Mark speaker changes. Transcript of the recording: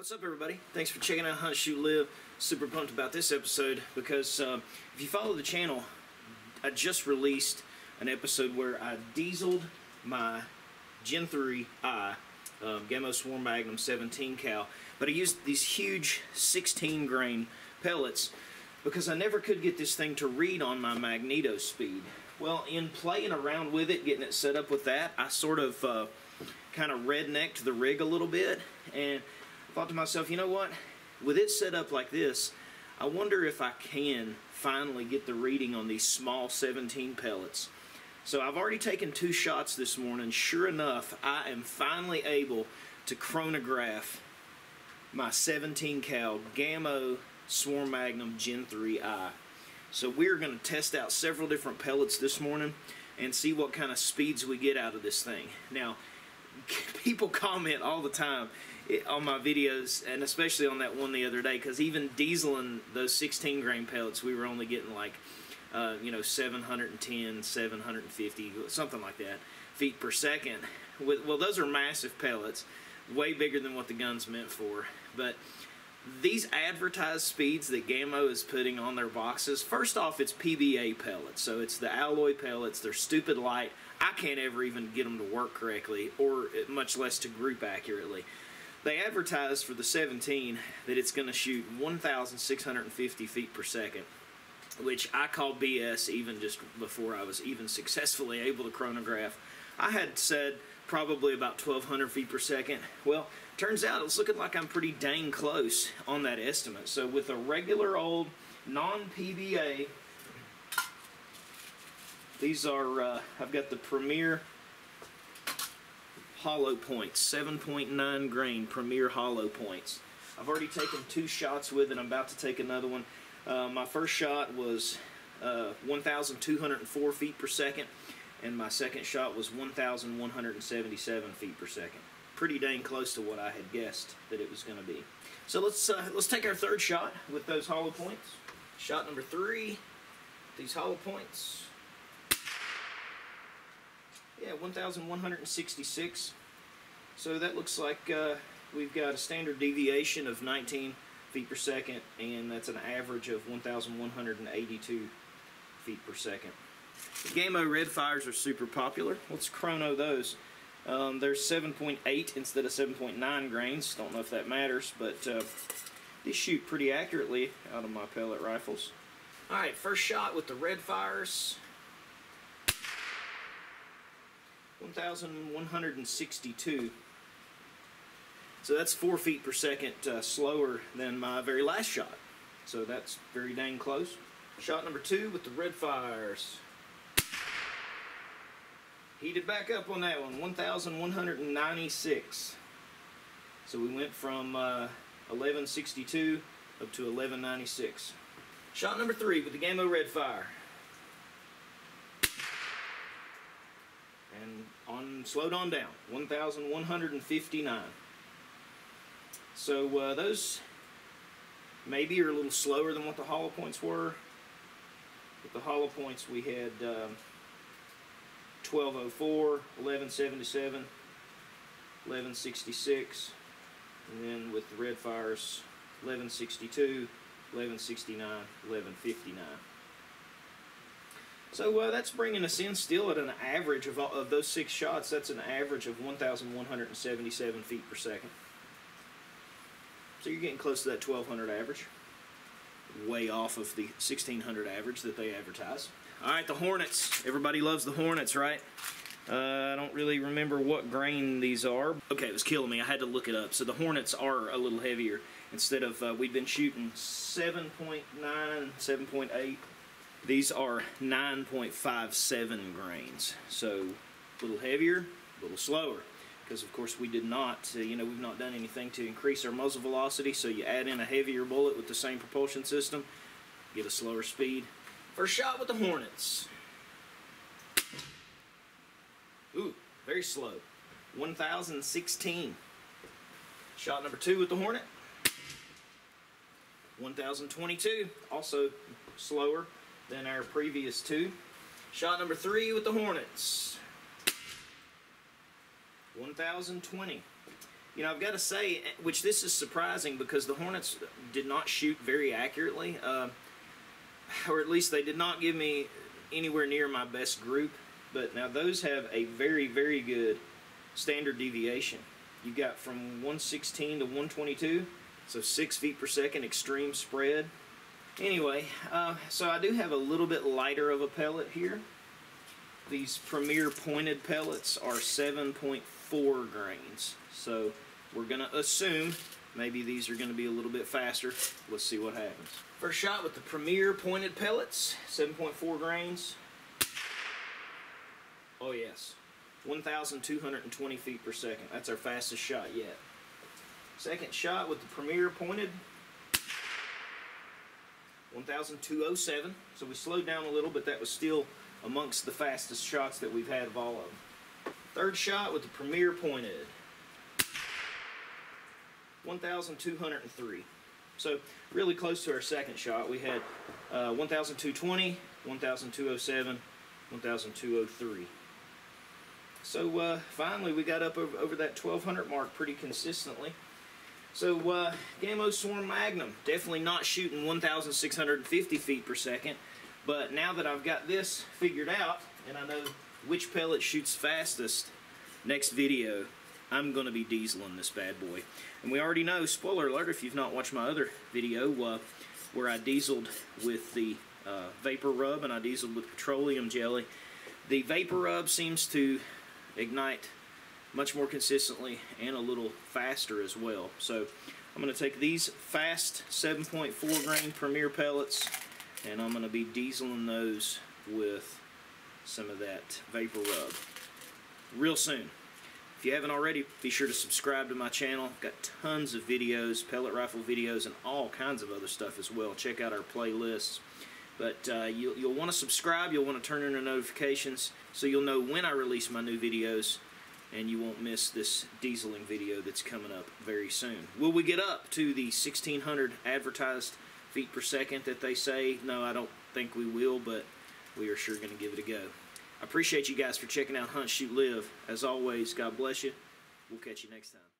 Speaker 1: What's up, everybody? Thanks for checking out Hunt Shoot Live. Super pumped about this episode because uh, if you follow the channel, I just released an episode where I dieseled my Gen 3 I, um, Gamo Swarm Magnum 17 cal, but I used these huge 16 grain pellets because I never could get this thing to read on my MagnetoSpeed. Well, in playing around with it, getting it set up with that, I sort of uh, kind of rednecked the rig a little bit and thought to myself, you know what? With it set up like this, I wonder if I can finally get the reading on these small 17 pellets. So I've already taken two shots this morning. Sure enough, I am finally able to chronograph my 17 cal Gamo Swarm Magnum Gen 3i. So we're going to test out several different pellets this morning and see what kind of speeds we get out of this thing. Now, people comment all the time on my videos, and especially on that one the other day, because even dieseling those 16 grain pellets, we were only getting like, uh, you know, 710, 750, something like that, feet per second. With, well, those are massive pellets, way bigger than what the gun's meant for. But these advertised speeds that Gamo is putting on their boxes, first off, it's PBA pellets. So it's the alloy pellets. They're stupid light. I can't ever even get them to work correctly, or much less to group accurately. They advertised for the 17 that it's going to shoot 1,650 feet per second, which I call BS even just before I was even successfully able to chronograph. I had said probably about 1,200 feet per second. Well, turns out it's looking like I'm pretty dang close on that estimate. So with a regular old non-PBA, these are, uh, I've got the Premier hollow points, 7.9 grain Premier hollow points. I've already taken two shots with it. I'm about to take another one. Uh, my first shot was uh, 1,204 feet per second, and my second shot was 1,177 feet per second. Pretty dang close to what I had guessed that it was going to be. So let's uh, let's take our third shot with those hollow points. Shot number three. These hollow points. Yeah, 1,166. So that looks like uh, we've got a standard deviation of 19 feet per second, and that's an average of 1,182 feet per second. The Gamo red fires are super popular. Let's chrono those. Um, there's 7.8 instead of 7.9 grains. Don't know if that matters, but uh, these shoot pretty accurately out of my pellet rifles. All right, first shot with the red fires. 1,162. So that's four feet per second uh, slower than my very last shot. So that's very dang close. Shot number two with the red fires. Heated back up on that one, 1,196. So we went from uh, 1162 up to 1196. Shot number three with the Gamo Red Fire. And on slowed on down, 1,159. So uh, those maybe are a little slower than what the hollow points were. With the hollow points we had um, 1204, 1177, 1166, and then with the red fires 1162, 1169, 1159. So uh, that's bringing us in still at an average of, of those six shots. That's an average of 1,177 feet per second. So you're getting close to that 1,200 average. Way off of the 1,600 average that they advertise. All right, the Hornets. Everybody loves the Hornets, right? Uh, I don't really remember what grain these are. Okay, it was killing me. I had to look it up. So the Hornets are a little heavier. Instead of, uh, we've been shooting 7.9, 7.8 these are 9.57 grains, so a little heavier, a little slower. Because of course we did not, uh, you know, we've not done anything to increase our muzzle velocity, so you add in a heavier bullet with the same propulsion system, get a slower speed. First shot with the Hornets. Ooh, very slow. 1016. Shot number two with the Hornet. 1022, also slower than our previous two. Shot number three with the Hornets. 1020. You know, I've got to say, which this is surprising because the Hornets did not shoot very accurately, uh, or at least they did not give me anywhere near my best group. But now those have a very, very good standard deviation. You got from 116 to 122, so six feet per second, extreme spread. Anyway, uh, so I do have a little bit lighter of a pellet here. These Premier pointed pellets are 7.4 grains. So we're going to assume maybe these are going to be a little bit faster. Let's see what happens. First shot with the Premier pointed pellets, 7.4 grains. Oh yes, 1,220 feet per second. That's our fastest shot yet. Second shot with the Premier pointed, 1,207. So we slowed down a little, but that was still amongst the fastest shots that we've had of all of them. Third shot with the Premier pointed, 1,203. So really close to our second shot. We had uh, 1,220, 1,207, 1,203. So uh, finally we got up over, over, that 1,200 mark pretty consistently. So uh, Gamo Swarm Magnum, definitely not shooting 1,650 feet per second. But now that I've got this figured out, and I know which pellet shoots fastest, next video I'm going to be dieseling this bad boy. And we already know, spoiler alert, if you've not watched my other video uh, where I dieseled with the uh, vapor rub and I dieseled with petroleum jelly, the vapor rub seems to ignite much more consistently and a little faster as well. So I'm going to take these fast 7.4 grain Premier pellets and I'm going to be dieseling those with some of that vapor rub real soon. If you haven't already, be sure to subscribe to my channel. Got tons of videos, pellet rifle videos, and all kinds of other stuff as well. Check out our playlists. But uh, you'll, you'll want to subscribe. You'll want to turn on the notifications so you'll know when I release my new videos and you won't miss this dieseling video that's coming up very soon. Will we get up to the 1600 advertised feet per second that they say? No, I don't think we will, but we are sure going to give it a go. I appreciate you guys for checking out Hunt, Shoot, Live. As always, God bless you. We'll catch you next time.